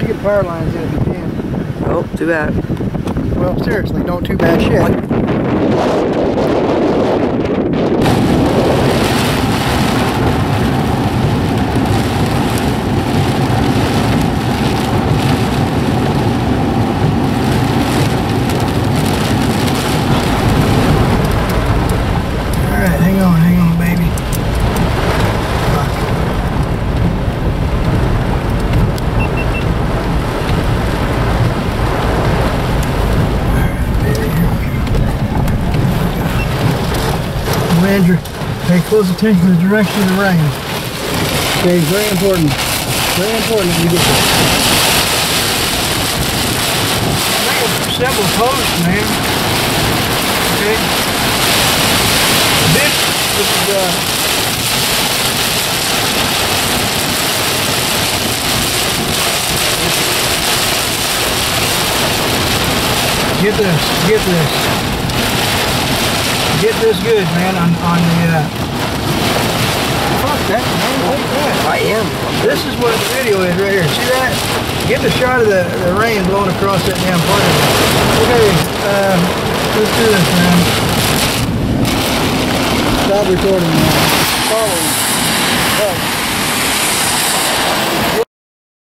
You get power lines in if you can. Oh, too bad. Well, seriously, don't too bad shit. Andrew, pay close attention to the direction of the rain. Okay, very important. Very important that you get this. Make a simple post, man. Okay. This, this is uh Get this, get this. Get this good, man, on, on the... Uh... Fuck that, man, look that. I am. This is what the video is right here. See that? Get the shot of the, the rain blowing across that damn part of it. Okay, uh, let's do this, man. Stop recording man. Follow. me. Follow.